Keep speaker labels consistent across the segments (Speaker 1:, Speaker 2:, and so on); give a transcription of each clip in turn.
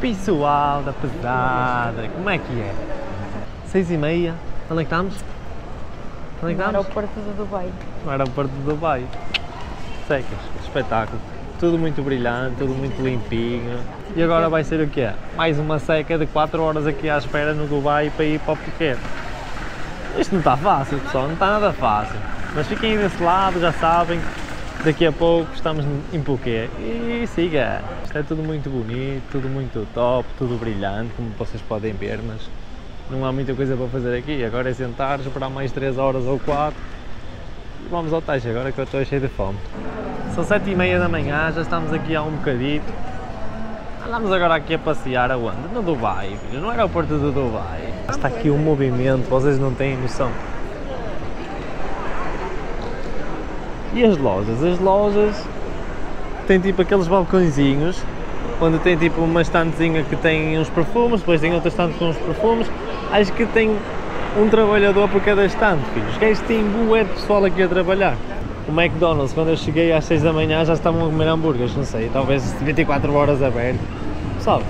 Speaker 1: Pessoal da pesada, como é que é? Seis e meia, onde é que estamos? Onde é que
Speaker 2: No
Speaker 1: estamos?
Speaker 2: aeroporto do Dubai.
Speaker 1: No aeroporto de Dubai. Secas, espetáculo. Tudo muito brilhante, tudo muito limpinho. E agora vai ser o quê? Mais uma seca de 4 horas aqui à espera no Dubai para ir para o Phuket. Isto não está fácil, pessoal, não está nada fácil. Mas fiquem aí desse lado, já sabem. Daqui a pouco estamos em Phuket. E siga! Isto é tudo muito bonito, tudo muito top, tudo brilhante, como vocês podem ver, mas não há muita coisa para fazer aqui. Agora é sentar, esperar mais 3 horas ou 4 e vamos ao teste agora que eu estou cheio de fome. São 7 e meia da manhã, já estamos aqui há um bocadito. Andamos agora aqui a passear aonde? No Dubai, filho, no aeroporto do Dubai. Está aqui um movimento, vocês não têm noção. E as lojas? As lojas têm tipo aqueles balcõezinhos onde tem tipo uma estantezinha que tem uns perfumes, depois tem outra estante com uns perfumes. Acho que tem um trabalhador por cada estante, filho. Os gajos têm bué de pessoal aqui a trabalhar. O McDonald's, quando eu cheguei às 6 da manhã, já estavam a comer hambúrgueres, não sei, talvez 24 horas aberto. Pessoal,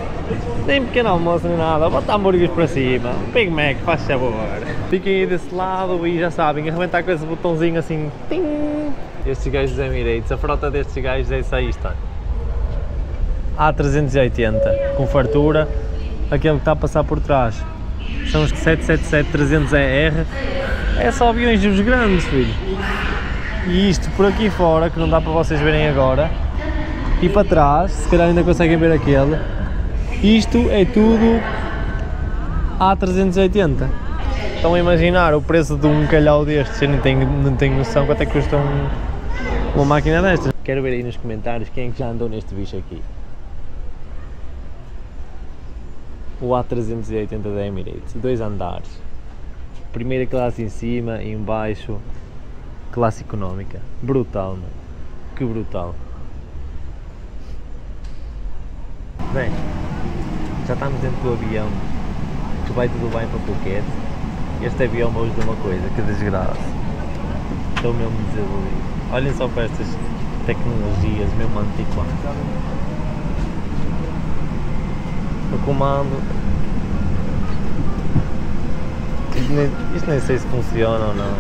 Speaker 1: nem pequeno almoço nem nada, bota hambúrgueres para cima, Big Mac, faz favor. Fiquem aí desse lado e já sabem, arrebentar com esse botãozinho assim, tim. Estes gajos dos Emirates, a frota destes gajos é isso aí, está. A380, com fartura, aquele que está a passar por trás. São os 777-300ER, é só aviões dos grandes, filho. E isto por aqui fora, que não dá para vocês verem agora, e para trás, se calhar ainda conseguem ver aquele, isto é tudo A380. Estão a imaginar o preço de um calhau destes, eu não tenho, não tenho noção quanto é que custa um, uma máquina destas. Quero ver aí nos comentários quem é que já andou neste bicho aqui. O A380 da Emirates, dois andares. Primeira classe em cima e em baixo, classe económica. Brutal, mano. Que brutal. Bem, já estamos dentro do avião que vai de Dubai para Phuket. Este avião me de uma coisa, que desgraça. Estou mesmo desiludido. Olhem só para estas tecnologias mesmo antiquadas. O comando. Isto nem, isto nem sei se funciona ou não.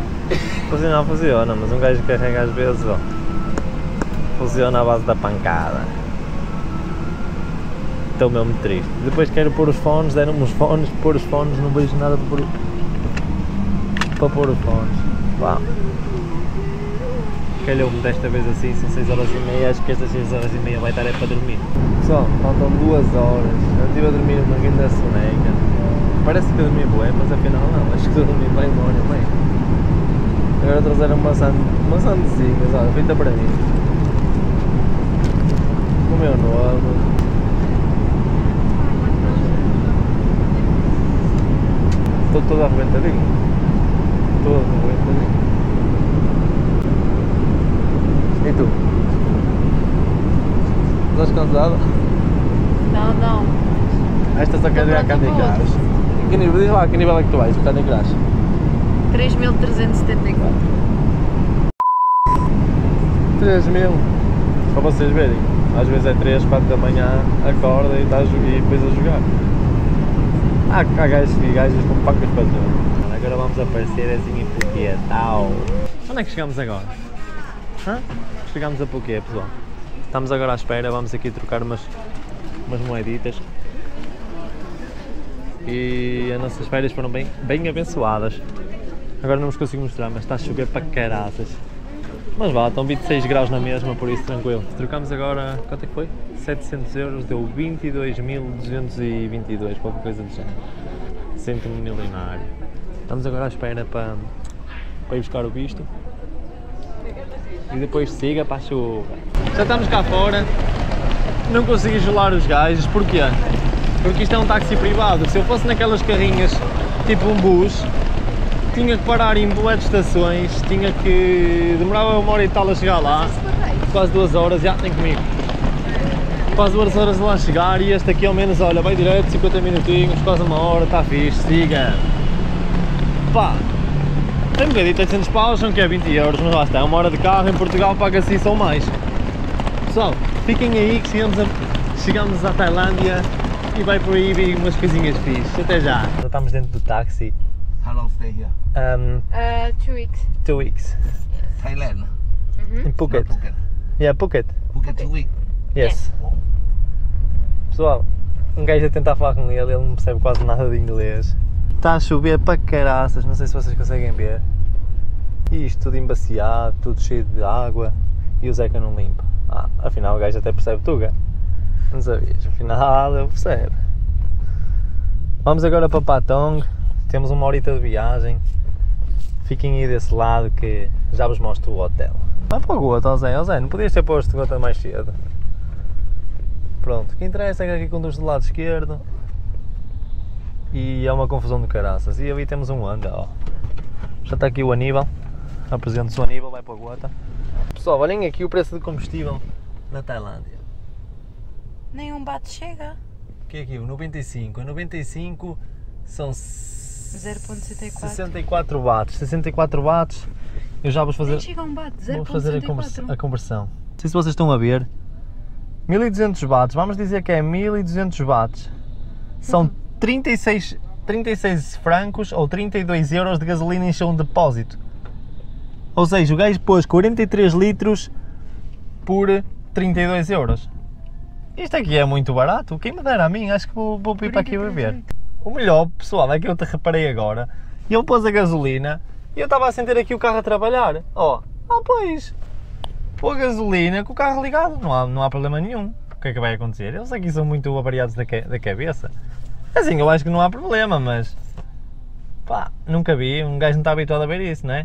Speaker 1: Funciona, funciona, mas um gajo carrega às vezes, ó. Funciona à base da pancada. Estou mesmo triste. Depois quero pôr os fones, deram-me os fones, pôr os fones, não vejo nada para pôr, para pôr os fones. Calhou-me desta vez assim, são 6 horas e meia, acho que estas 6 horas e meia vai estar é para dormir. Pessoal, faltam 2 horas, eu estive a dormir uma grande soneca. Parece que eu dormi bué, mas afinal não, acho que eu dormi bem uma hora e meia. Agora trouxeram uma sandezinha, olha, feita para mim. O meu novo. Estou todo arrebentadinho. Todo arrebentadinho. E tu? Estás cansada?
Speaker 2: Não, não.
Speaker 1: Esta só quer jogar
Speaker 2: Estou
Speaker 1: Candy. Que nível, diz lá que nível é que tu vais, Candy Crush?
Speaker 2: 3.374.
Speaker 1: 3 mil. Para vocês verem. Às vezes é 3, 4 da manhã, acorda e, está a jogar, e depois a jogar. Há, há gajos e gajas com pancas para tudo. Agora vamos aparecer assim em Phuket. Tal. Onde é que chegamos agora? Hã? Chegamos a Phuket, pessoal. Estamos agora à espera, vamos aqui trocar umas, umas moeditas. E as nossas férias foram bem, bem abençoadas. Agora não vos consigo mostrar, mas está a chover para caraças. Mas vá, estão 26 graus na mesma, por isso tranquilo. Trocamos agora, quanto é que foi? 700 euros, deu 22.222, qualquer coisa do género. Sinto-me milionário. Estamos agora à espera para, para ir buscar o visto. E depois siga para a chuva. Já estamos cá fora. Não consegui gelar os gajos, porquê? Porque isto é um táxi privado. Se eu fosse naquelas carrinhas, tipo um bus, tinha que parar em boas estações, tinha que. demorava uma hora e tal a chegar lá, quase duas horas, já tem comigo. Quase duas horas lá chegar e este aqui ao menos, olha, vai direto, 50 minutinhos, quase uma hora, está fixe, siga. Pá, Tem um bocadinho, 800 paus são que é 20 euros, mas lá está, uma hora de carro, em Portugal paga-se isso ou mais. Pessoal, fiquem aí que chegamos, a, chegamos à Tailândia e vai por aí vir umas coisinhas fixes. Até já! Já estamos dentro do táxi.
Speaker 3: How long stay here?
Speaker 1: Um,
Speaker 2: Uh, two weeks.
Speaker 1: two weeks.
Speaker 3: Thailand.
Speaker 1: In Phuket.
Speaker 3: Not Phuket.
Speaker 1: Yeah, Phuket.
Speaker 3: Phuket two weeks.
Speaker 1: Yes. Pessoal, um gajo a tentar falar com ele, ele não percebe quase nada de inglês. Está a chover para caraças, não sei se vocês conseguem ver. E isto tudo embaciado, tudo cheio de água e o Zeca não limpa. Ah, afinal o gajo até percebe tuga. Não sabias, afinal ele percebe. Vamos agora para Patong, temos uma horita de viagem. Fiquem aí desse lado que já vos mostro o hotel. Vai para o Gota, Zé, Zé, não podias ter posto Gota mais cedo. Pronto, o que interessa é que aqui conduz do lado esquerdo e é uma confusão de caraças. E ali temos um anda, ó. Já está aqui o Aníbal, apresento-se o Aníbal, vai para a Gota. Pessoal, olhem aqui o preço de combustível na Tailândia.
Speaker 2: Nenhum bate chega.
Speaker 1: O que é aqui? O 95. O 95 são
Speaker 2: 0.64.
Speaker 1: 64 watts. 64 watts. Eu já vou fazer.
Speaker 2: Chega a um bate.
Speaker 1: Vou fazer a, convers-
Speaker 2: 0.64.
Speaker 1: a conversão. Não sei se vocês estão a ver. 1200 watts, vamos dizer que é 1200 watts. São 36, 36 francos ou 32 euros de gasolina em chão de depósito. Ou seja, o gajo pôs 43 litros por 32 euros. Isto aqui é muito barato. Quem me dera a mim, acho que vou, vou vir para aqui beber. O melhor, pessoal, é que eu te reparei agora. E ele pôs a gasolina e eu estava a sentir aqui o carro a trabalhar. Ó, ah, pois. Pôr gasolina com o carro ligado, não há, não há problema nenhum. O que é que vai acontecer? Eles aqui são muito avariados da, da cabeça. Assim, eu acho que não há problema, mas. pá, nunca vi. Um gajo não está habituado a ver isso, não é?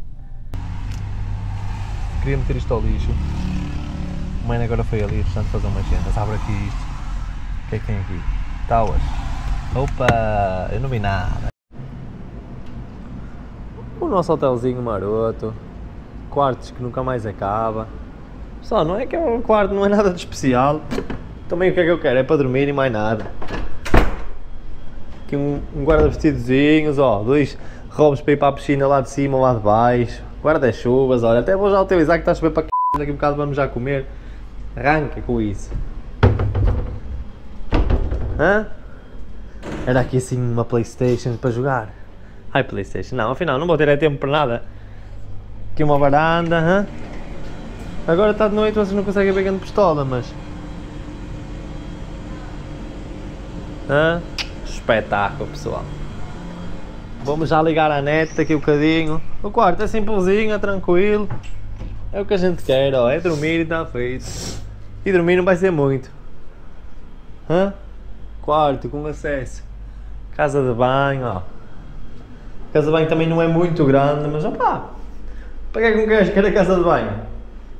Speaker 1: Queria meter isto ao lixo. O mãe agora foi ali, portanto, fazer umas cenas. Abre aqui isto. O que é que tem aqui? Tábuas. Opa, eu não vi nada. O nosso hotelzinho maroto. Quartos que nunca mais acaba. Só, não é que é um quarto, não é nada de especial. Também o que é que eu quero? É para dormir e mais nada. Aqui um, um guarda-vestidozinhos, ó, dois robos para ir para a piscina lá de cima lá de baixo. Guarda-chuvas, olha, até vou já utilizar que está a chover para c... Daqui a bocado vamos já comer. Arranca com isso. Hã? Era aqui assim uma Playstation para jogar. Ai Playstation, não, afinal não vou ter tempo para nada. Aqui uma varanda? Agora está de noite, vocês não conseguem ver grande pistola, mas... Hã? Espetáculo, pessoal. Vamos já ligar a net daqui um bocadinho. O quarto é simplesinho, é tranquilo. É o que a gente quer, ó. É dormir e está feito. E dormir não vai ser muito. Hã? Quarto com acesso. Casa de banho, ó. Casa de banho também não é muito grande, mas opá. Para que é que um gajo quer a casa de banho?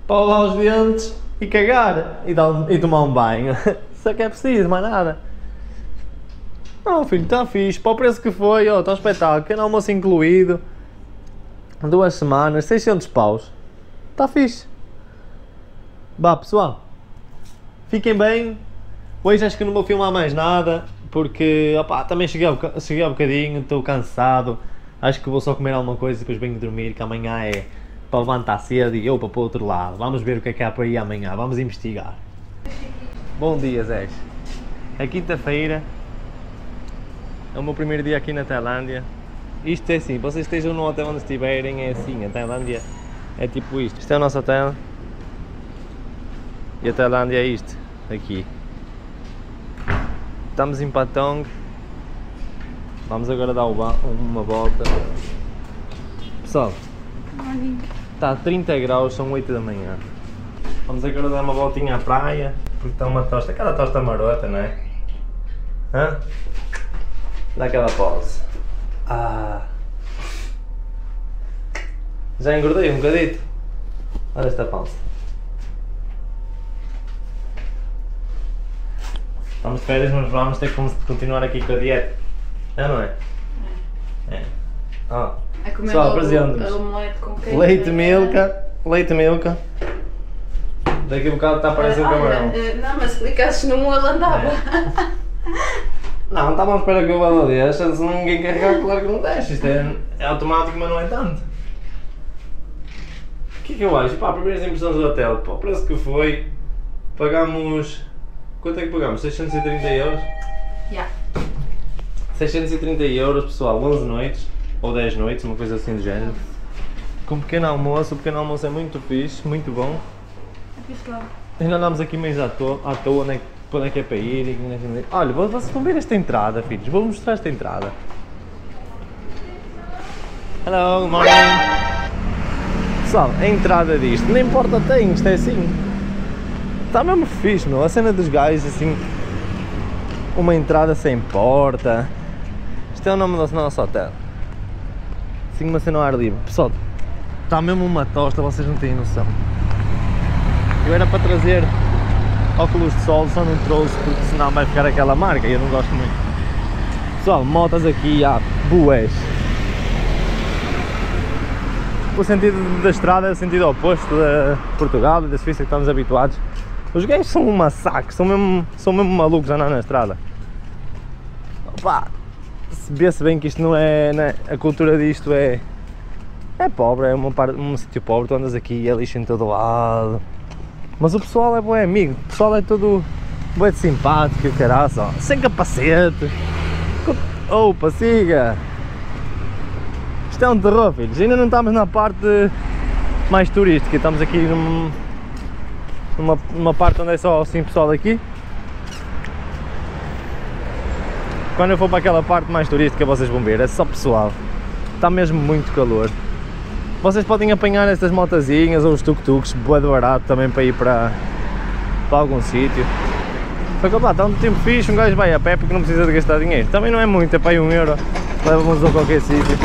Speaker 1: Para lavar os dentes e cagar e, dar e tomar um banho. Isso é que é preciso, mais nada. Não, filho, está fixe. Para o preço que foi, ó, está um espetáculo. Pequeno almoço incluído. Duas semanas, 600 paus. Está fixe. Vá, pessoal. Fiquem bem. Hoje acho que não vou filmar mais nada. Porque, opá, também cheguei boca- cheguei ao bocadinho, estou cansado. Acho que vou só comer alguma coisa e depois venho dormir, que amanhã é para levantar cedo e eu para o outro lado. Vamos ver o que é que há por aí amanhã. Vamos investigar. Bom dia, Zé. É quinta-feira. É o meu primeiro dia aqui na Tailândia. Isto é assim, vocês estejam no hotel onde estiverem, é assim, a Tailândia é tipo isto. Isto é o nosso hotel. E a Tailândia é isto, aqui. Estamos em Patong. Vamos agora dar uma volta. Pessoal, está a 30 graus, são 8 da manhã. Vamos agora dar uma voltinha à praia, porque está uma tosta, aquela tosta marota, não é? Hã? Dá aquela pause. Ah. Já engordei um bocadito. Olha esta pausa. Estamos de férias, mas vamos ter que con- continuar aqui com a dieta. É, não é? É. Ah.
Speaker 2: A comer
Speaker 1: Pessoal. Leite
Speaker 2: de
Speaker 1: milka, leite milka. Daqui a bocado está a aparecer um
Speaker 2: Olha,
Speaker 1: camarão.
Speaker 2: eh, Não, mas se clicasses no molho andava.
Speaker 1: Não, estava à espera que o Bala deixe, se ninguém carregar, claro que não deixa. Isto é, é automático, mas não é tanto. O que é que eu acho? Pá, primeiras impressões do hotel, pá, parece que foi. Pagamos. Quanto é que pagamos? 630 euros?
Speaker 2: Yeah.
Speaker 1: 630 euros, pessoal, 11 noites, ou 10 noites, uma coisa assim do género. Com um pequeno almoço, o pequeno almoço é muito fixe, muito bom. Ainda andamos aqui meio à toa, à toa onde, é, para onde é que é para ir. e é não é. Olha, vocês vão ver esta entrada, filhos, vou mostrar esta entrada. Hello, good morning. Pessoal, a entrada disto, nem porta tem, isto é assim. Está mesmo fixe, meu. A cena dos gajos, assim, uma entrada sem porta. Isto é o nome do nosso hotel. Assim, uma cena ao ar livre. Pessoal, está mesmo uma tosta, vocês não têm noção. Eu era para trazer óculos de sol, só não trouxe porque senão vai ficar aquela marca e eu não gosto muito. Pessoal, motas aqui há bués. O sentido da estrada é o sentido oposto de Portugal e da Suíça que estamos habituados. Os gays são um massacre, são mesmo, são mesmo malucos a andar na estrada. Opa, se vê-se bem que isto não é, não é- A cultura disto é. É pobre, é uma um sítio pobre, tu andas aqui e é lixo em todo lado. Mas o pessoal é bom amigo, o pessoal é todo de simpático, e caraça, ó, sem capacete. Opa, siga! Isto é um terror, filhos. Ainda não estamos na parte mais turística, estamos aqui num- numa, numa parte onde é só assim pessoal daqui. Quando eu for para aquela parte mais turística vocês vão ver, é só pessoal. Está mesmo muito calor. Vocês podem apanhar estas motazinhas ou os tuk-tuks, boa de barato também para ir para, para algum sítio. Só que lá, está um tempo fixe, um gajo vai a pé porque não precisa de gastar dinheiro. Também não é muito, é para aí um euro, leva-nos a qualquer sítio.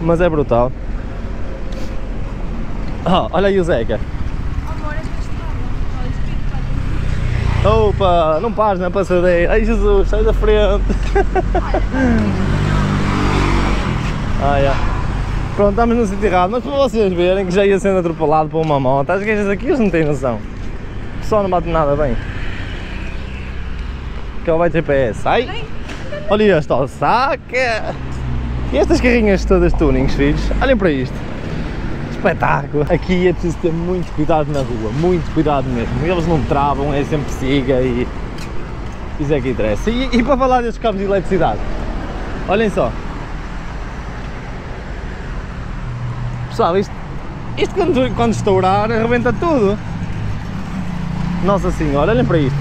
Speaker 1: Mas é brutal. Ah, olha aí o Zeca. Opa, não pares na passadeira. Ai Jesus, sai da frente. ah, yeah. Pronto, estamos no sítio errado, mas para vocês verem que já ia sendo atropelado por uma moto, as gajas aqui eles não têm noção. O pessoal não bate nada bem. Que ele vai ter PS. Ai! Olha este, ó, saca! E estas carrinhas todas tunings, filhos? Olhem para isto. Espetáculo! Aqui é preciso ter muito cuidado na rua, muito cuidado mesmo. Eles não travam, é sempre siga e. Isso é que interessa. E, e para falar destes cabos de eletricidade, olhem só. Pessoal, isto, isto quando, quando estourar arrebenta tudo. Nossa senhora, olhem para isto.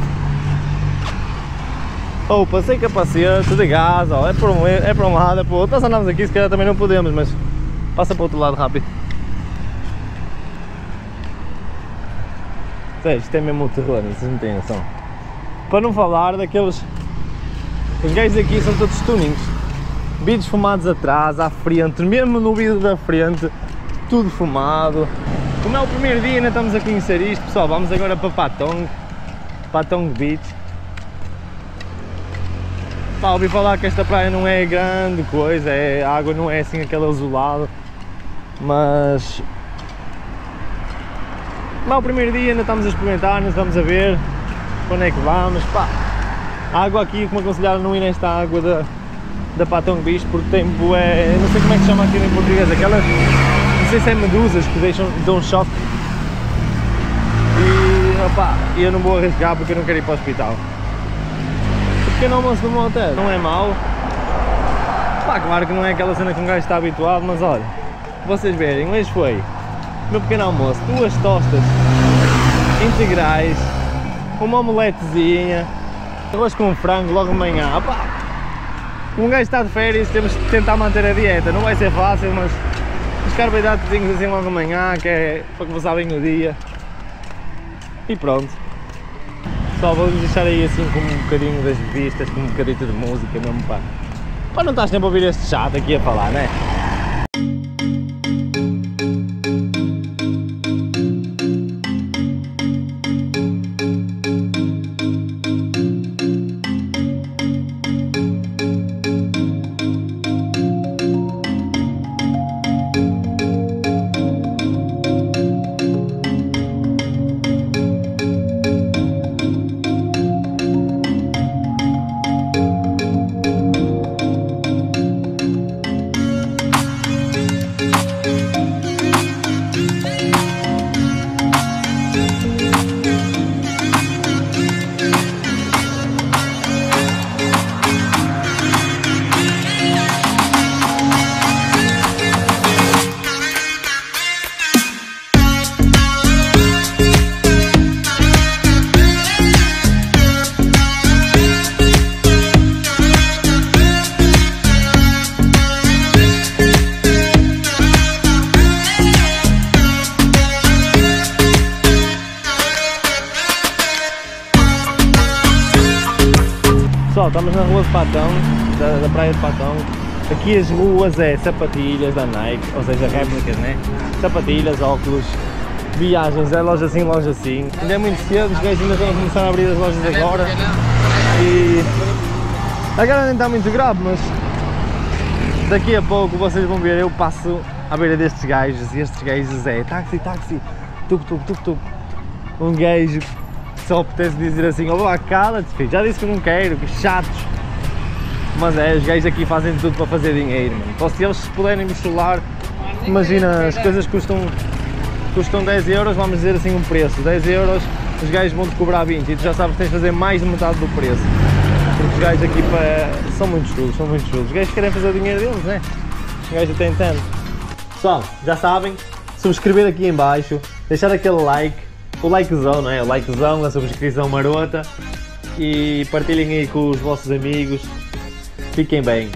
Speaker 1: Opa, sem capacete, de gás, ó, é, para um, é para um lado, é para o outro. Nós andamos aqui, se calhar também não podemos, mas passa para o outro lado rápido. Isto é mesmo o terror, vocês não têm noção. Para não falar daqueles. Os gajos aqui são todos tunings. Vidros fumados atrás, à frente, mesmo no vidro da frente, tudo fumado. Como é o primeiro dia, ainda estamos a conhecer isto, pessoal. Vamos agora para Patong, Patong Beach. Pá, ouvi falar que esta praia não é grande coisa, é, a água não é assim aquele azulado, mas mas o primeiro dia ainda estamos a experimentar, ainda estamos a ver onde é que vamos. Pá, a água aqui, como aconselharam não ir nesta água da, da Patong Beach porque tem bué, não sei como é que chama aqui em português, aquelas, não sei se é medusas que deixam, dão um choque. E opá, eu não vou arriscar porque eu não quero ir para o hospital. O pequeno almoço do meu hotel não é mau. Pá, claro que não é aquela cena que um gajo está habituado, mas olha, vocês verem, hoje foi meu pequeno almoço, duas tostas integrais, uma omeletezinha, arroz com frango logo de manhã. Opá, um gajo está de férias, temos que tentar manter a dieta, não vai ser fácil, mas os carboidratos assim logo de manhã, que é para começar bem o dia. E pronto. Só vou deixar aí assim com um bocadinho das vistas, com um bocadinho de música mesmo para, para não estar sempre a ouvir este chato aqui a falar, né? Estamos na rua de Patão, da, da praia de Patão. Aqui as ruas é sapatilhas da Nike, ou seja, réplicas, né? Sapatilhas, óculos, viagens, é loja assim, loja assim. Ainda é muito cedo, os gajos ainda estão a começar a abrir as lojas agora. E agora nem está muito grave, mas daqui a pouco vocês vão ver, eu passo à beira destes gajos e estes gajos é táxi, táxi, tuc, tuc, tuc, tuc. Um gajo só apetece dizer assim, ó oh, cala-te filho, já disse que não quero, que chatos. Mas é, os gajos aqui fazem tudo para fazer dinheiro, mano. Então se eles se puderem mistular, imagina, as coisas custam, custam 10 euros, vamos dizer assim um preço, 10 euros, os gajos vão-te cobrar 20 e tu já sabes que tens de fazer mais de metade do preço. Porque os gajos aqui pá, são muito chulos, são muito chulos. Os gajos querem fazer o dinheiro deles, né? Os gajos até entendem. Pessoal, já sabem, subscrever aqui em baixo, deixar aquele like, o likezão, não é? O likezão, a subscrição marota e partilhem aí com os vossos amigos. Fiquem bem.